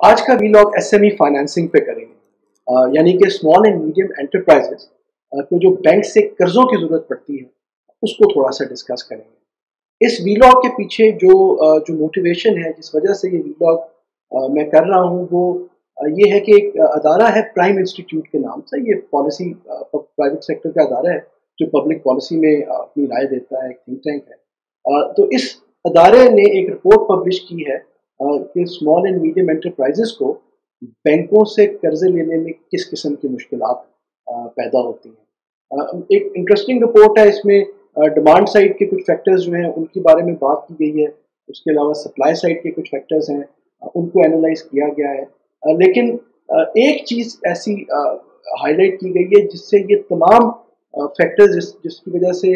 आज का vlog SME financing पे करेंगे। यानी कि स्मॉल एंड मीडियम एंटरप्राइजेस को जो बैंक से कर्जों की ज़रूरत पड़ती है, उसको थोड़ा सा डिस्कस करेंगे। इस वीलॉग के पीछे जो जो मोटिवेशन है, जिस वजह से ये वीलॉग मैं कर रहा हूँ, वो ये है कि एक अदारा है प्राइम इंस्टीट्यूट के नाम से। ये पॉलिसी प्राइवेट सेक्टर का अदारा है, जो पब्लिक पॉलिसी में अपनी राय देता है, एक थिंक टैंक है। तो इस अदारे ने एक रिपोर्ट पब्लिश की है कि स्मॉल एंड मीडियम एंटरप्राइजेस को बैंकों से कर्जे लेने में किस किस्म की मुश्किल पैदा होती हैं? एक इंटरेस्टिंग रिपोर्ट है इसमें डिमांड साइड के कुछ फैक्टर्स जो हैं, उनके बारे में बात की गई है। उसके अलावा सप्लाई साइड के कुछ फैक्टर्स हैं उनको एनालाइज किया गया है। लेकिन एक चीज़ ऐसी हाईलाइट की गई है जिससे ये तमाम फैक्टर्स जिस, जिसकी वजह से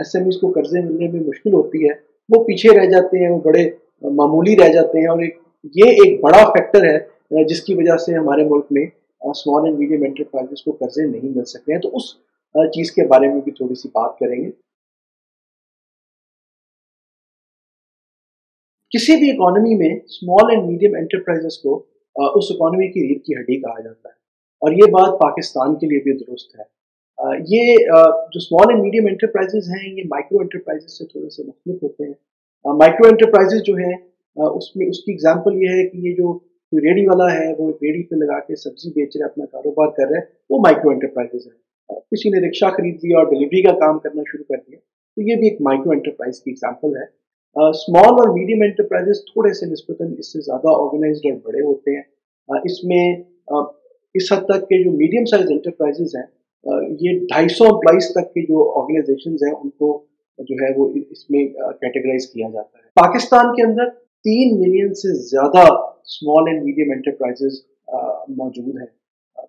एस को कर्जे मिलने में मुश्किल होती है, वो पीछे रह जाते हैं, वो बड़े मामूली रह जाते हैं और एक, ये एक बड़ा फैक्टर है, जिसकी वजह से हमारे मुल्क में स्मॉल एंड मीडियम एंटरप्राइजेस को कर्जे नहीं मिल सकते हैं। तो उस चीज़ के बारे में भी थोड़ी सी बात करेंगे। किसी भी इकोनॉमी में स्मॉल एंड मीडियम एंटरप्राइजेस को उस इकोनॉमी की रीढ़ की हड्डी कहा जाता है। और ये बात पाकिस्तान के लिए भी दुरुस्त है। ये जो स्मॉल एंड मीडियम एंटरप्राइजेस हैं, ये माइक्रो एंटरप्राइजेस से थोड़े से मुख्तलिफ़ होते हैं। माइक्रो एंटरप्राइजेस जो है उसमें, उसकी एग्जांपल ये है कि ये जो कोई रेडी वाला है, वो रेडी पे लगा के सब्ज़ी बेच रहा अपना कारोबार कर रहा है, वो माइक्रो एंटरप्राइजेस है। किसी ने रिक्शा खरीद लिया और डिलीवरी का काम करना शुरू कर दिया तो ये भी एक माइक्रो एंटरप्राइज की एग्ज़ाम्पल है। स्मॉल और मीडियम एंटरप्राइजेस थोड़े से नस्बता इससे ज़्यादा ऑर्गेनाइज और बड़े होते हैं। इसमें इस हद तक के जो मीडियम साइज़ एंटरप्राइजेस हैं ये 250 एम्प्लॉज तक के जो ऑर्गेनाइजेशन हैं, उनको जो है वो इसमें कैटेगराइज किया जाता है। पाकिस्तान के अंदर तीन मिलियन से ज़्यादा स्मॉल एंड मीडियम एंटरप्राइजेज मौजूद हैं।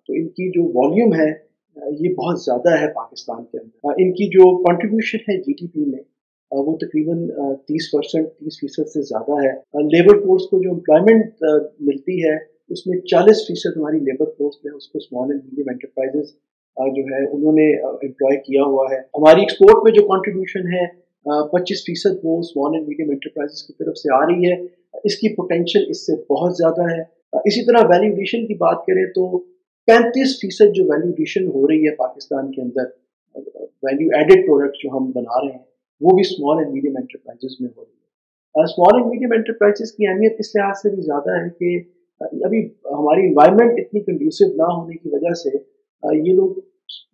तो इनकी जो वॉल्यूम है ये बहुत ज़्यादा है पाकिस्तान के अंदर। इनकी जो कंट्रीब्यूशन है जीडीपी में वो तकरीबन तीस परसेंट, तीस फ़ीसद से ज़्यादा है। लेबर फोर्स को जो एम्प्लॉयमेंट मिलती है, उसमें चालीस फ़ीसद हमारी लेबर फोर्स है, उसको स्मॉल एंड मीडियम एंटरप्राइजेज जो है, उन्होंने एम्प्लॉय किया हुआ है। हमारी एक्सपोर्ट में जो कंट्रीब्यूशन है पच्चीस फ़ीसद वो स्मॉल एंड मीडियम एंटरप्राइजेस की तरफ़ से आ रही है। इसकी पोटेंशियल इससे बहुत ज़्यादा है। इसी तरह वैल्यू एडिशन की बात करें तो पैंतीस फ़ीसद जो वैल्यू एडिशन हो रही है पाकिस्तान के अंदर वैल्यू एडेड प्रोडक्ट जो हम बना रहे हैं, वो भी स्मॉल एंड मीडियम एंटरप्राइजेस में हो रही है। स्मॉल एंड मीडियम एंटरप्राइजेस की अहमियत इस लिहाज से भी ज़्यादा है कि अभी हमारी इन्वायरमेंट इतनी कंड्यूसिव ना होने की वजह से ये लोग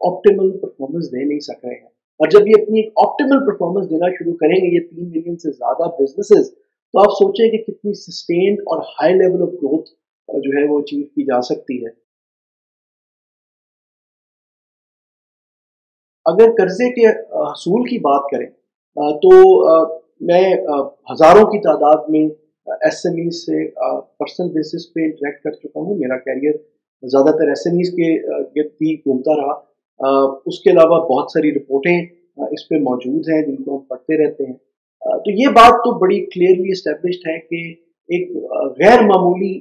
ऑप्टिमल परफॉर्मेंस दे नहीं सक रहे हैं। और जब ये अपनी ऑप्टिमल परफॉर्मेंस देना शुरू करेंगे, ये तीन मिलियन से ज़्यादा बिजनेसेस तो आप सोचें कि कितनी सस्टेन्ड और हाई लेवल ऑफ़ ग्रोथ जो है वो अचीव की जा सकती है। अगर कर्जे के हसूल की बात करें तो मैं हज़ारों की तादाद में एस एम ई से पर्सनल बेसिस पे इंटरेक्ट कर चुका हूँ। मेरा कैरियर ज़्यादातर एस एम के गिर्द भी घूमता रहा। उसके अलावा बहुत सारी रिपोर्टें इस पर मौजूद हैं, जिनको हम पढ़ते रहते हैं। तो ये बात तो बड़ी क्लियरली इस्टेब्लिश्ड है कि एक गैर मामूली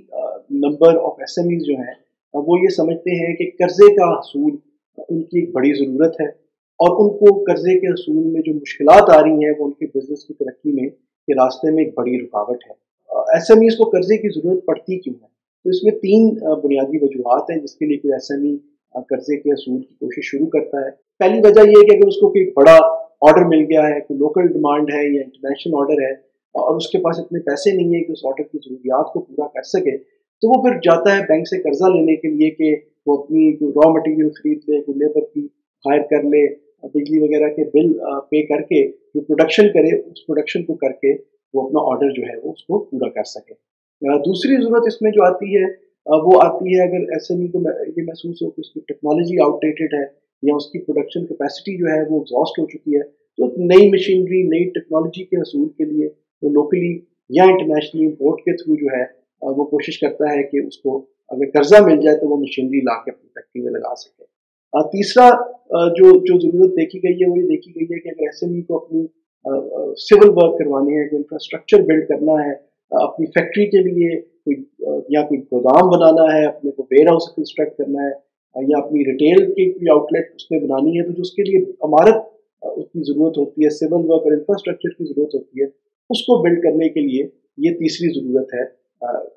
नंबर ऑफ़ एस जो हैं वो ये समझते हैं कि कर्जे का हसूल उनकी एक बड़ी ज़रूरत है। और उनको कर्जे के हसूल में जो मुश्किल आ रही हैं, वो उनके बिज़नेस की तरक्की में, के रास्ते में एक बड़ी रुकावट है। एस को कर्जे की ज़रूरत पड़ती क्यों है? तो इसमें तीन बुनियादी वजूहत हैं जिसके लिए कोई एस कर्जे के असूल की कोशिश शुरू करता है। पहली वजह यह है कि अगर उसको कोई बड़ा ऑर्डर मिल गया है, कोई लोकल डिमांड है या इंटरनेशनल ऑर्डर है और उसके पास इतने पैसे नहीं है कि उस ऑर्डर की ज़रूरियात को पूरा कर सके तो वो फिर जाता है बैंक से कर्जा लेने के लिए कि वो अपनी रॉ मटेरियल खरीद ले कोई लेबर की हायर कर ले बिजली वगैरह के बिल पे करके, जो प्रोडक्शन करे, उस प्रोडक्शन को करके वो अपना ऑर्डर जो है वो उसको पूरा कर सके। दूसरी ज़रूरत इसमें जो आती है वो आती है अगर एस एम ई को ये महसूस हो कि उसकी टेक्नोलॉजी आउटडेटेड है या उसकी प्रोडक्शन कैपेसिटी जो है वो एग्जॉस्ट हो चुकी है तो नई मशीनरी नई टेक्नोलॉजी के असूल के लिए वो तो लोकली या इंटरनेशनली इम्पोर्ट के थ्रू जो है वो कोशिश करता है कि उसको अगर कर्जा मिल जाए तो वो मशीनरी ला के अपनी फैक्ट्री में लगा सके। तीसरा जो जो ज़रूरत देखी गई है वो ये देखी गई है कि अगर एसएमई को अपनी सिविल वर्क करवाने हैं इंफ्रास्ट्रक्चर बिल्ड करना है अपनी फैक्ट्री के लिए कोई, या कोई गोदाम बनाना है, अपने को वेयर हाउस कंस्ट्रक्ट करना है, या अपनी रिटेल की कोई आउटलेट उसमें बनानी है तो जो उसके लिए इमारत उसकी ज़रूरत होती है सिविल वर्क और इंफ्रास्ट्रक्चर की ज़रूरत होती है, उसको बिल्ड करने के लिए ये तीसरी ज़रूरत है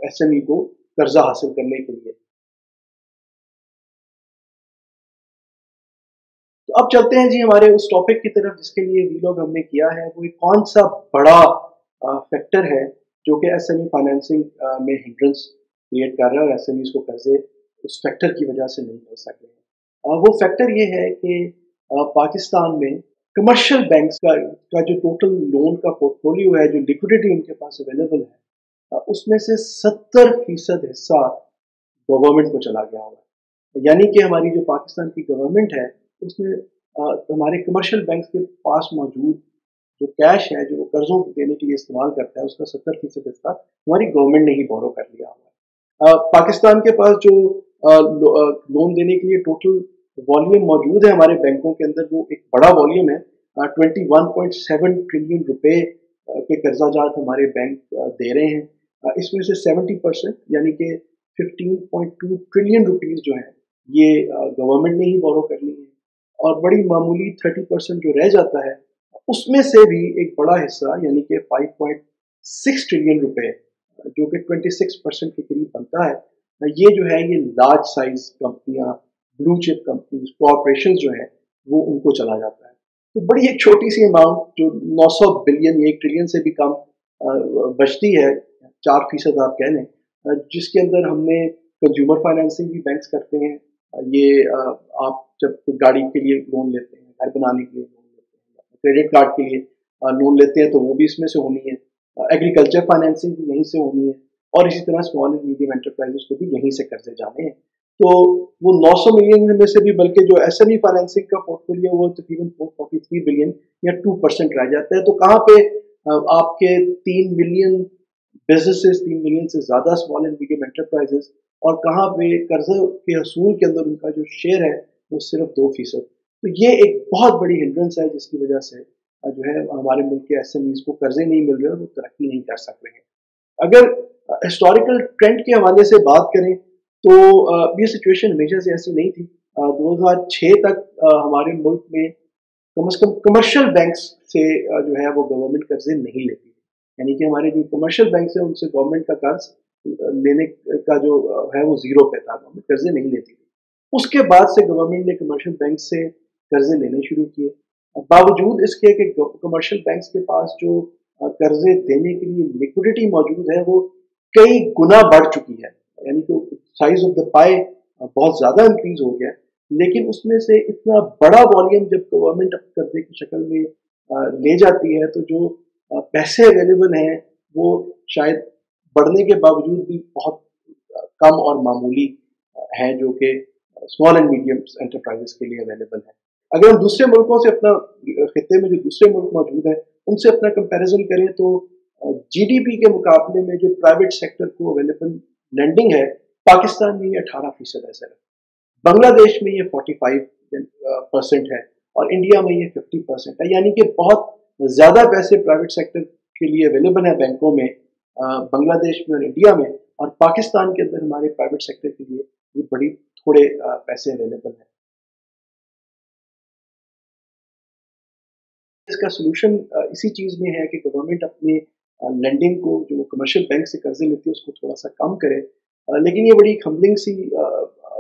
एस एम ई को कर्जा हासिल करने के लिए। तो अब चलते हैं जी हमारे उस टॉपिक की तरफ़, जिसके लिए वी लोग हमने किया है, वो कौन सा बड़ा फैक्टर है जो कि एसएमई फाइनेंसिंग में हिंड्रेंस क्रिएट कर रहा है और एस एम को कर्जे उस फैक्टर की वजह से नहीं मिल सक रहे वो फैक्टर ये है कि पाकिस्तान में कमर्शियल बैंक्स का का जो टोटल लोन का पोर्टफोलियो है, जो लिक्विडिटी उनके पास अवेलेबल है उसमें से सत्तर फ़ीसद हिस्सा गवर्नमेंट को चला गया हुआ है। यानी कि हमारी जो पाकिस्तान की गवर्नमेंट है, उसमें हमारे कमर्शियल बैंक के पास मौजूद जो कैश है, जो वो कर्जों देने के लिए इस्तेमाल करता है, उसका सत्तर फ़ीसद हिस्सा हमारी गवर्नमेंट ने ही बोरो कर लिया हुआ है। पाकिस्तान के पास जो लोन देने के लिए टोटल वॉल्यूम मौजूद है हमारे बैंकों के अंदर, वो एक बड़ा वॉल्यूम है। Twenty one point seven trillion रुपए के कर्जा जात हमारे बैंक दे रहे हैं। इसमें से सेवेंटी परसेंट यानी कि fifteen point two trillion rupees जो है, ये गवर्नमेंट ने ही बोरो कर ली है। और बड़ी मामूली थर्टी परसेंट जो रह जाता है उसमें से भी एक बड़ा हिस्सा, यानी कि फाइव पॉइंट सिक्स ट्रिलियन रुपए, जो कि ट्वेंटी सिक्स परसेंट के करीब बनता है, ये जो है, ये लार्ज साइज़ कंपनियाँ ब्लू चिप कंपनीज़ कॉरपोरेशन जो है, वो उनको चला जाता है। तो बड़ी एक छोटी सी अमाउंट जो 900 बिलियन एक ट्रिलियन से भी कम बचती है, चार फ़ीसद आप कह लें, जिसके अंदर हमने कंज्यूमर फाइनेंसिंग भी बैंक्स करते हैं। ये आप जब गाड़ी के लिए लोन लेते हैं, घर बनाने के लिए लोन क्रेडिट कार्ड के लिए लोन लेते हैं तो वो भी इसमें से होनी है। एग्रीकल्चर फाइनेंसिंग भी यहीं से होनी है और इसी तरह स्मॉल एंड मीडियम एंटरप्राइजेस को भी यहीं से कर्जे जाने हैं। तो वो 900 मिलियन में से भी, बल्कि जो एस फाइनेंसिंग का पोर्टफोलियो वो तकरीबन फोर्टी थ्री बिलियन या टू परसेंट रह जाता है। तो कहाँ पे आपके तीन मिलियन बिजनेसेस तीन मिलियन से ज़्यादा स्मॉल एंड मीडियम एंटरप्राइजेस और कहाँ पे कर्जे के असूल के अंदर उनका जो शेयर है, वो सिर्फ़ दो फ़ीसद तो ये एक बहुत बड़ी हिंड्रेंस है जिसकी वजह से जो है, हमारे मुल्क के एस को कर्जे नहीं मिल रहे और वो तरक्की नहीं कर सक रहे हैं। अगर हिस्टोरिकल ट्रेंड के हवाले से बात करें तो ये सिचुएशन हमेशा से ऐसी नहीं थी। दो हज़ार छः तक हमारे मुल्क में कम अज कम कमर्शियल बैंक से जो है, वो गवर्नमेंट कर्जे नहीं लेती यानी कि हमारे जो कमर्शियल बैंक है, उनसे गवर्नमेंट का कर्ज लेने का जो है, वो ज़ीरो पे था। गवर्नमेंट कर्जे नहीं लेती थी। उसके बाद से गवर्नमेंट ने कमर्शियल बैंक से कर्जे लेने शुरू किए। बावजूद इसके कि कमर्शियल बैंक्स के पास जो कर्जे देने के लिए लिक्विडिटी मौजूद है, वो कई गुना बढ़ चुकी है। यानी कि साइज़ ऑफ़ द पाए बहुत ज़्यादा इंक्रीज हो गया लेकिन उसमें से इतना बड़ा वॉल्यूम जब गवर्नमेंट कर्जे की शक्ल में ले जाती है तो जो पैसे अवेलेबल हैं, वो शायद बढ़ने के बावजूद भी बहुत कम और मामूली है जो कि स्मॉल एंड मीडियम एंटरप्राइजेस के लिए अवेलेबल है। अगर हम दूसरे मुल्कों से अपना खत्े में जो दूसरे मुल्क मौजूद हैं, उनसे अपना कंपैरिजन करें तो जीडीपी के मुकाबले में जो प्राइवेट सेक्टर को अवेलेबल लैंडिंग है, पाकिस्तान में ये अठारह फ़ीसद है। सर बांग्लादेश में ये फोर्टी फाइव परसेंट है और इंडिया में ये फिफ्टी परसेंट है। यानी कि बहुत ज़्यादा पैसे प्राइवेट सेक्टर के लिए अवेलेबल है बैंकों में बांग्लादेश में और इंडिया में और पाकिस्तान के अंदर हमारे प्राइवेट सेक्टर के लिए ये बड़ी, थोड़े पैसे अवेलेबल है। इसका सोल्यूशन इसी चीज़ में है कि गवर्नमेंट अपने लैंडिंग को, जो कमर्शियल बैंक से कर्जे लेती है, उसको थोड़ा सा कम करे। लेकिन ये बड़ी खम्बलिंग सी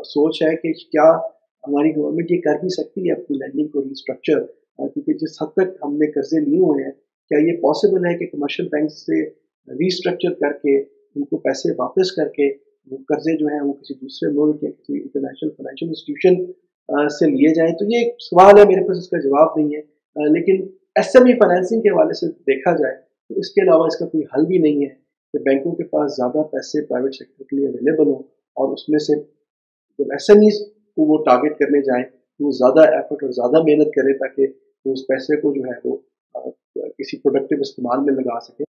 सोच है कि क्या हमारी गवर्नमेंट ये कर भी सकती है अपनी लैंडिंग को रिस्ट्रक्चर क्योंकि जिस हद तक हमने कर्जे लिए हुए हैं, क्या ये पॉसिबल है कि कमर्शियल बैंक से रिस्ट्रक्चर करके उनको पैसे वापस करके वो कर्जे जो हैं वो किसी दूसरे मुल्क या किसी इंटरनेशनल फाइनेंशियल इंस्टीट्यूशन से लिए जाए? तो ये एक सवाल है, मेरे पास इसका जवाब नहीं है। लेकिन एस एम ई फाइनेंसिंग के हवाले से देखा जाए तो इसके अलावा इसका कोई हल भी नहीं है कि बैंकों के पास ज़्यादा पैसे प्राइवेट सेक्टर के लिए अवेलेबल हों और उसमें से जब एस एम ईज को वो टारगेट करने जाएँ तो वो ज़्यादा एफर्ट और ज़्यादा मेहनत करें ताकि वो उस पैसे को जो है वो किसी प्रोडक्टिव इस्तेमाल में लगा सके।